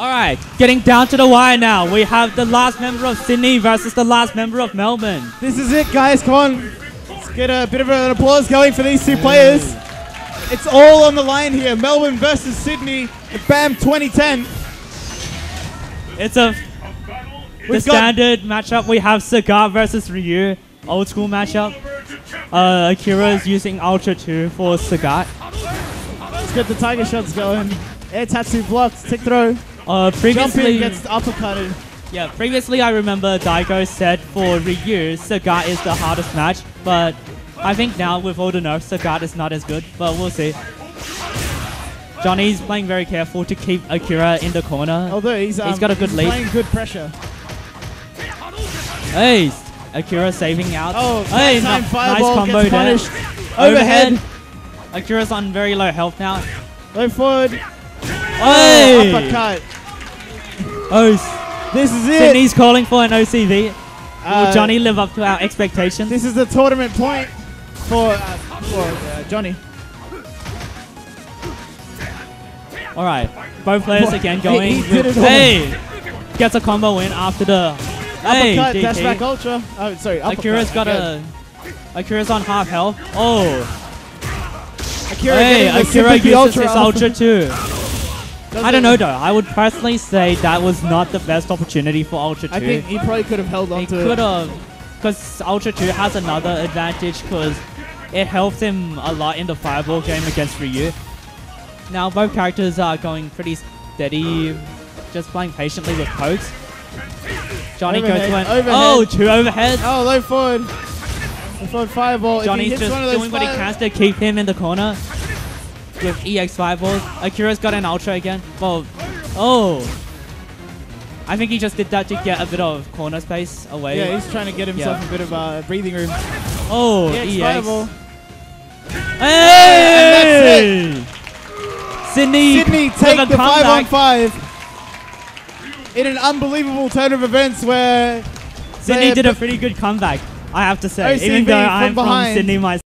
All right, getting down to the wire now. We have the last member of Sydney versus the last member of Melbourne. This is it, guys. Come on. Let's get a bit of an applause going for these two players. It's all on the line here. Melbourne versus Sydney at BAM 2010. It's a the We've standard matchup. We have Sagat versus Ryu, old school matchup. Uh, Akira is using Ultra 2 for Sagat. Let's get the tiger shots going. Air tatsu blocks, tick throw. Uh, previously, gets uppercutted. yeah, previously I remember Daigo said for Ryu, Sagat is the hardest match, but I think now with all the nerfs, Sagat is not as good, but we'll see. Johnny's playing very careful to keep Akira in the corner. Although he's, um, He's got a good lead. playing good pressure. Hey, Akira saving out. Oh, hey, time fireball nice combo gets there. punished. Overhead. Overhead. Akira's on very low health now. Low forward. Hey! Uppercut. Oh, This is it. Sydney's calling for an OCV. Will Uh, Johnny live up to our expectations? This is the tournament point for, uh, for uh, Johnny. All right, both players What? again going. he did with- it all. hey, gets a combo win after the hey Uppercut, dash back ultra. Oh, sorry. Akira's got again. a Akira's on half health. Oh, Akira hey, Akira uses ultra his ultra too. Does I don't know though. I would personally say that was not the best opportunity for ultra two. I think he probably could have held on He to could have, because Ultra 2 has another advantage because it helps him a lot in the fireball game against Ryu. Now both characters are going pretty steady, just playing patiently with pokes. Johnny goes Overhead, to an overhead. oh two overheads. Oh, low forward. Low forward fireball. Johnny's just one of those doing what he can to keep him in the corner with EX fireballs. Akira's got an ultra again. Well, oh. I think he just did that to get a bit of corner space away. Yeah, he's trying to get himself Yeah. a bit of uh, breathing room. oh, EX EX. fireball. Hey! Sydney, Sydney take the five on five in an unbelievable turn of events where Sydney did a pretty good comeback, I have to say. OCV even though I'm from behind. Sydney myself.